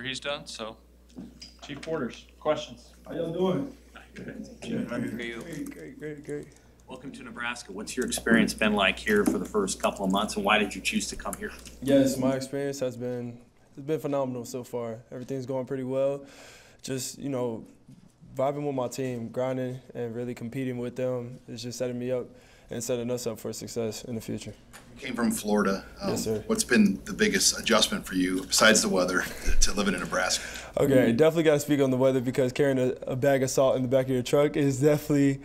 after he's done. So Chief Borders, questions? How y'all doing? Great, Great, great, great. Welcome to Nebraska. What's your experience been like here for the first couple of months, and why did you choose to come here? Yes, my experience has been it's been phenomenal so far. Everything's going pretty well. Just you know, vibing with my team, grinding, and really competing with them is just setting me up and setting us up for success in the future. You came from Florida. Um, Yes, sir. What's been the biggest adjustment for you, besides the weather, to living in Nebraska? Okay, definitely got to speak on the weather because carrying a, a bag of salt in the back of your truck is definitely,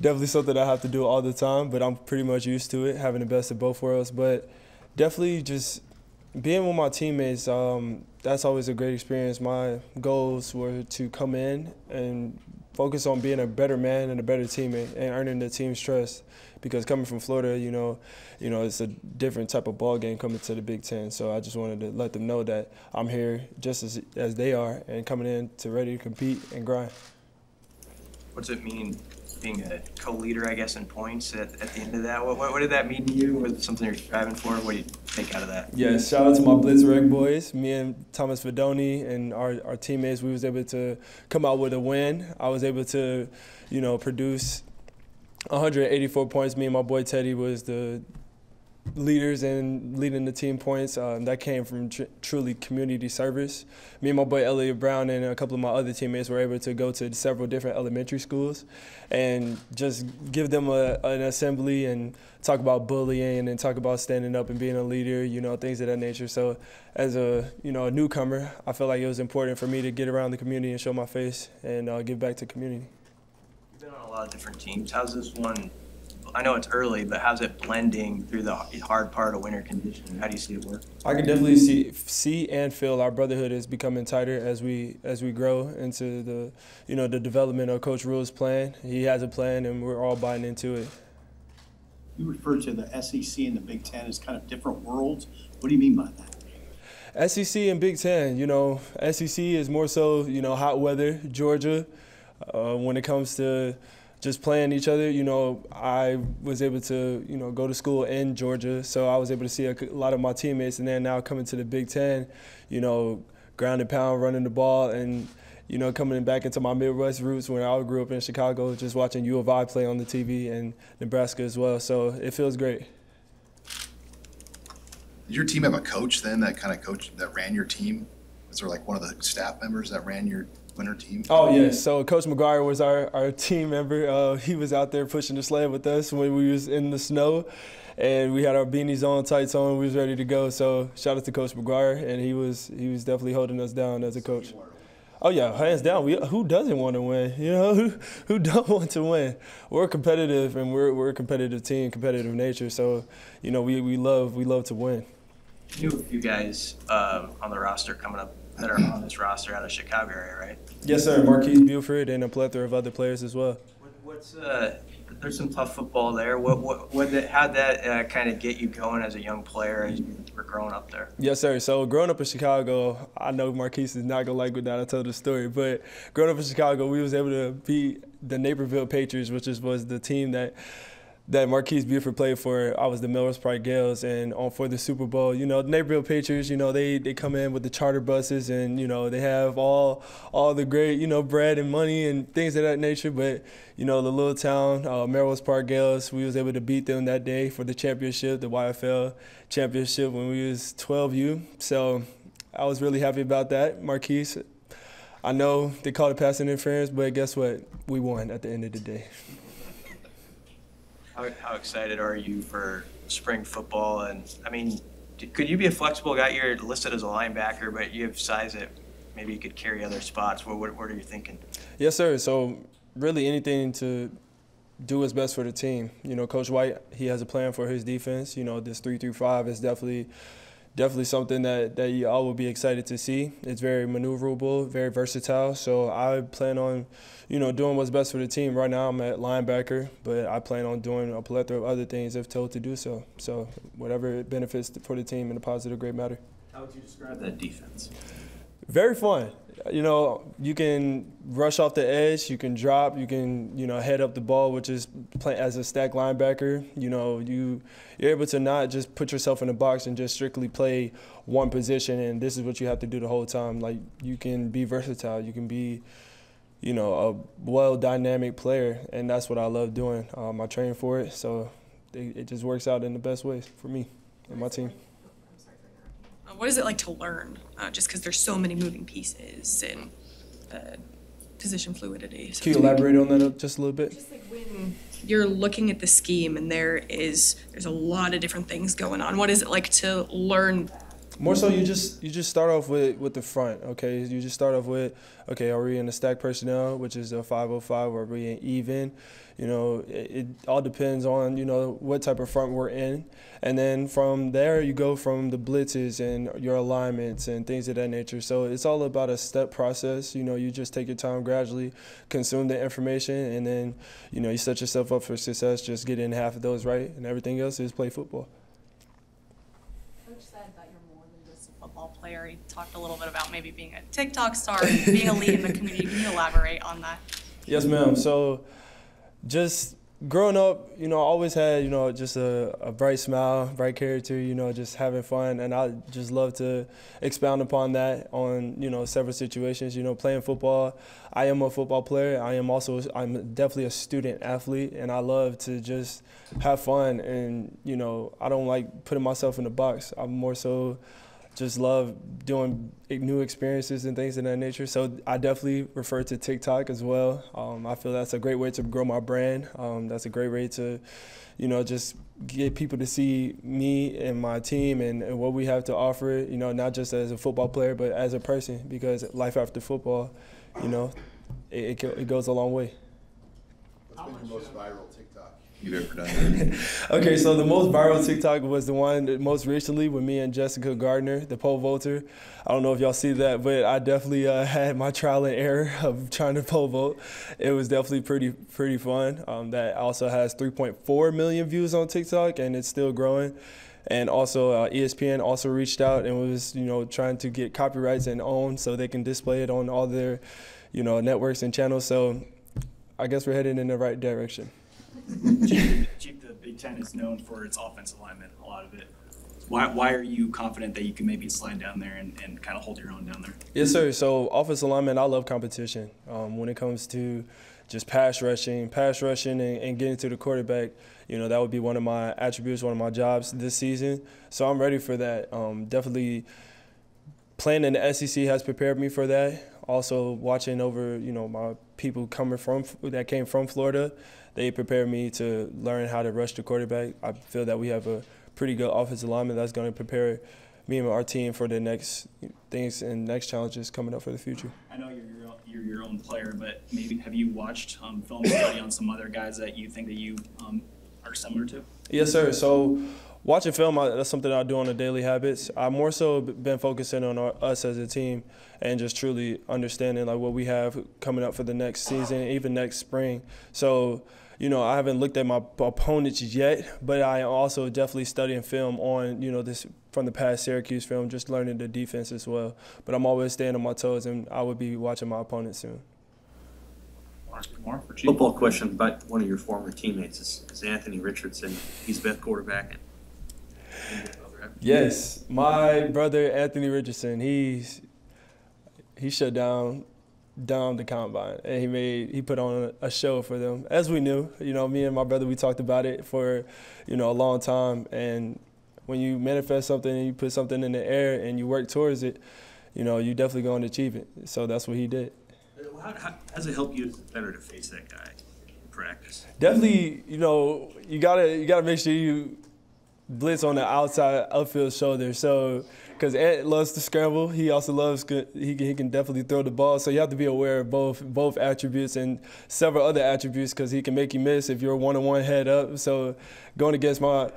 definitely something I have to do all the time. But I'm pretty much used to it, having the best of both worlds. But definitely just being with my teammates, um, that's always a great experience. My goals were to come in and focus on being a better man and a better teammate and earning the team's trust. Because coming from Florida, you know, you know, it's a different type of ball game coming to the Big Ten. So I just wanted to let them know that I'm here just as as they are and coming in to ready to compete and grind. What's it mean being a co-leader, I guess, in points at, at the end of that? What, what, did that mean to you? Was it something you're striving for? What do you take out of that? Yes, shout out to my Blitz Rec boys. Me and Thomas Fedoni and our, our teammates, we was able to come out with a win. I was able to, you know, produce 184 points. Me and my boy Teddy was the leaders and leading the team points. Um, that came from tr- truly community service. Me and my boy Elliot Brown and a couple of my other teammates were able to go to several different elementary schools and just give them a, an assembly and talk about bullying and talk about standing up and being a leader, you know, things of that nature. So as a, you know, a newcomer, I felt like it was important for me to get around the community and show my face and uh, give back to community. You've been on a lot of different teams. How's this one? I know it's early, but how's it blending through the hard part of winter conditions? How do you see it work? I can definitely see see and feel our brotherhood is becoming tighter as we as we grow into the you know the development of Coach Rhule's plan. He has a plan, and we're all buying into it. You refer to the SEC and the Big Ten as kind of different worlds. What do you mean by that? SEC and Big Ten, you know, SEC is more so you know hot weather. Georgia, uh, when it comes to just playing each other, you know, I was able to, you know, go to school in Georgia, so I was able to see a lot of my teammates, and then now coming to the Big Ten, you know, ground and pound, running the ball, and you know, coming back into my Midwest roots when I grew up in Chicago, just watching U of I play on the TV and Nebraska as well. So it feels great. Did your team have a coach then that kind of coach that ran your team? Was there like one of the staff members that ran your winter team? Oh yes. So Coach McGuire was our, our team member. Uh, he was out there pushing the sled with us when we was in the snow, and we had our beanies on, tights on. We was ready to go. So shout out to Coach McGuire, and he was he was definitely holding us down as a coach. Oh yeah, hands down. We, who doesn't want to win? You know, who who don't want to win? We're competitive, and we're we're a competitive team, competitive nature. So, you know, we, we love we love to win. You have a few guys um, on the roster coming up that are on this roster out of Chicago area, right? Yes, sir. Marques Buford and a plethora of other players as well. What, what's uh, there's some tough football there. What what what that, how'd that uh, kind of get you going as a young player as you were growing up there? Yes, sir. So growing up in Chicago, I know Marques is not gonna like when I tell the story, but growing up in Chicago, we was able to beat the Naperville Patriots, which is, was the team that that Marques Buford played for. I was the Melrose Park Gales, and on for the Super Bowl. You know, the Naperville Patriots. You know, they they come in with the charter buses, and you know they have all all the great you know bread and money and things of that nature. But you know, the little town uh, Melrose Park Gales, we was able to beat them that day for the championship, the YFL championship when we was 12U. So I was really happy about that, Marques. I know they called it passing interference, but guess what? We won at the end of the day. How, how excited are you for spring football? And I mean, could you be a flexible guy? You're listed as a linebacker, but you have size that maybe you could carry other spots. What, what, what are you thinking? Yes, sir. So really anything to do what's best for the team. You know, Coach White, he has a plan for his defense. You know, this three through five is definitely definitely something that, that you all will be excited to see. It's very maneuverable, very versatile. So I plan on, you know, doing what's best for the team. Right now I'm at linebacker, but I plan on doing a plethora of other things if told to do so. So whatever benefits for the team in a positive, great matter. How would you describe that defense? Very fun. you know, you can rush off the edge, you can drop, you can, you know, head up the ball, which is play as a stack linebacker. You know, you you're able to not just put yourself in a box and just strictly play one position, and this is what you have to do the whole time. Like you can be versatile, you can be, you know, a well dynamic player, and that's what I love doing. Um, I train for it, so it, it just works out in the best ways for me and my team. Uh, What is it like to learn? Uh, just because there's so many moving pieces and uh, position fluidity. so Can you elaborate on that just a little bit? Just like when you're looking at the scheme and there is there's a lot of different things going on. What is it like to learn? More so, you mm-hmm. just you just start off with with the front. Okay, you just start off with okay, are we in the stack personnel, which is a 505, or are we in even? You know, it, it all depends on you know what type of front we're in, and then from there you go from the blitzes and your alignments and things of that nature. So it's all about a step process. You know, you just take your time, gradually consume the information, and then you know you set yourself up for success. Just get in half of those right, and everything else is play football. Coach said that you're more than just a football player. He talked a little bit about maybe being a TikTok star, being a lead in the community. Can you elaborate on that? Yes, ma'am. So, just growing up, you know, I always had, you know, just a, a bright smile, bright character, you know, just having fun. And I just love to expound upon that on, you know, several situations. You know, playing football, I am a football player. I am also, I'm definitely a student athlete. And I love to just have fun. And, you know, I don't like putting myself in a box. I'm more so just love doing new experiences and things of that nature. So I definitely refer to TikTok as well. Um, I feel that's a great way to grow my brand. Um, that's a great way to, you know, just get people to see me and my team and, and what we have to offer. You know, not just as a football player, but as a person. Because life after football, you know, it, it, it goes a long way. What's been most viral TikTok you've ever done? Okay, so the most viral TikTok was the one most recently with me and Jessica Gardner, the pole vaulter. I don't know if y'all see that, but I definitely uh, had my trial and error of trying to pole vault. It was definitely pretty pretty fun. Um, that also has 3.4 million views on TikTok, and it's still growing. And also, uh, ESPN also reached out and was, you know, trying to get copyrights and own so they can display it on all their, you know, networks and channels. So, I guess we're heading in the right direction. Chief, the Big Ten is known for its offensive alignment, a lot of it. Why, why are you confident that you can maybe slide down there and, and kind of hold your own down there? Yes, sir. So offensive lineman, I love competition. Um, when it comes to just pass rushing, pass rushing, and, and getting to the quarterback, you know that would be one of my attributes, one of my jobs this season. So I'm ready for that. Um, definitely, playing in the SEC has prepared me for that. Also, watching over, you know, my people coming from that came from Florida, they prepared me to learn how to rush the quarterback. I feel that we have a pretty good offensive lineman that's going to prepare me and our team for the next things and next challenges coming up for the future. I know you're your, own, you're your own player, but maybe have you watched um, film study on some other guys that you think that you um, are similar to? Yes, sir. So watching film, I, that's something I do on a daily habits. I've more so been focusing on our, us as a team and just truly understanding like what we have coming up for the next season, even next spring. So, you know, I haven't looked at my opponents yet, but I am also definitely studying film on, you know, this from the past Syracuse film, just learning the defense as well. But I'm always staying on my toes, and I would be watching my opponents soon. Mark Kumar for Football question about one of your former teammates is, is Anthony Richardson. He's best quarterback. And, Yes, my brother Anthony Richardson. He's he shut down down the combine and he made he put on a show for them as we knew. You know, me and my brother we talked about it for you know a long time. And when you manifest something and you put something in the air and you work towards it, you know you definitely going to achieve it. So that's what he did. How, how, has it help you better to face that guy in practice? definitely, you know, you gotta you gotta make sure you blitz on the outside outfield shoulder. So, because Ed loves to scramble, he also loves he can, he can definitely throw the ball. So you have to be aware of both both attributes and several other attributes because he can make you miss if you're one on one head up. So going against my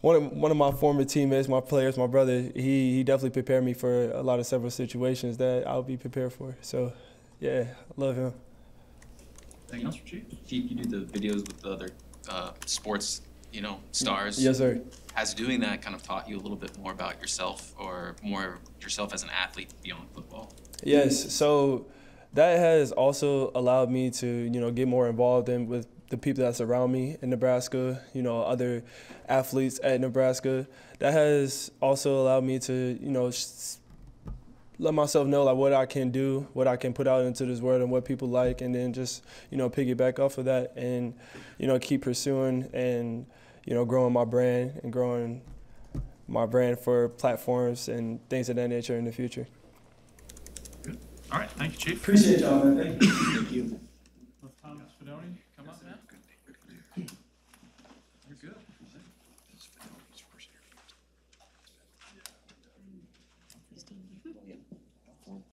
one of, one of my former teammates, my players, my brother, he, he definitely prepared me for a lot of several situations that I'll be prepared for. So, yeah, I love him. Anything else for Chief? Chief, you do the videos with the other uh, sports, you know, stars. Yes, sir. Has doing that kind of taught you a little bit more about yourself or more yourself as an athlete beyond football? Yes, so that has also allowed me to, you know, get more involved in with the people that surround me in Nebraska, you know, other athletes at Nebraska. That has also allowed me to, you know, let myself know like what I can do, what I can put out into this world and what people like and then just, you know, piggyback off of that and, you know, keep pursuing and, you know, growing my brand and growing my brand for platforms and things of that nature in the future. All right, thank you, Chief. Appreciate y'all, man. Thank you. Thank you.